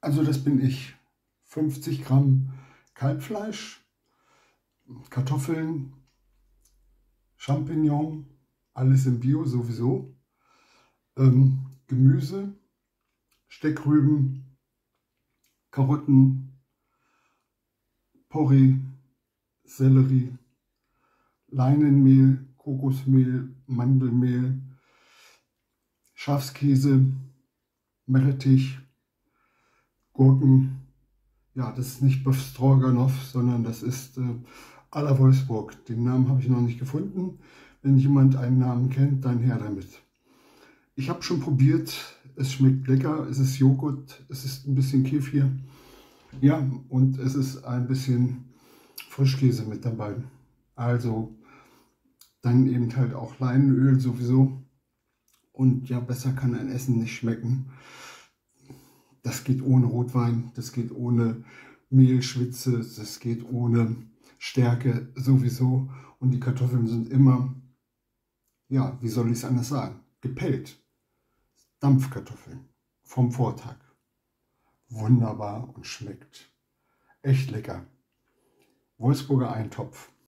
Also das bin ich. 50 Gramm Kalbfleisch, Kartoffeln, Champignon, alles im Bio sowieso, ähm, Gemüse, Steckrüben, Karotten, Porree, Sellerie, Leinenmehl, Kokosmehl, Mandelmehl, Schafskäse, Meerrettich, Gurken. Ja, das ist nicht Böff Stroganoff, sondern das ist äh, la Wolfsburg. Den Namen habe ich noch nicht gefunden. Wenn jemand einen Namen kennt, dann her damit. Ich habe schon probiert, es schmeckt lecker, es ist Joghurt, es ist ein bisschen Kefir. Ja, und es ist ein bisschen Frischkäse mit dabei. Also dann eben halt auch Leinenöl sowieso. Und ja, besser kann ein Essen nicht schmecken. Das geht ohne Rotwein, das geht ohne Mehlschwitze, das geht ohne Stärke sowieso. Und die Kartoffeln sind immer, ja, wie soll ich es anders sagen, gepellt. Dampfkartoffeln vom Vortag. Wunderbar und schmeckt echt lecker. Wolfsburger Eintopf.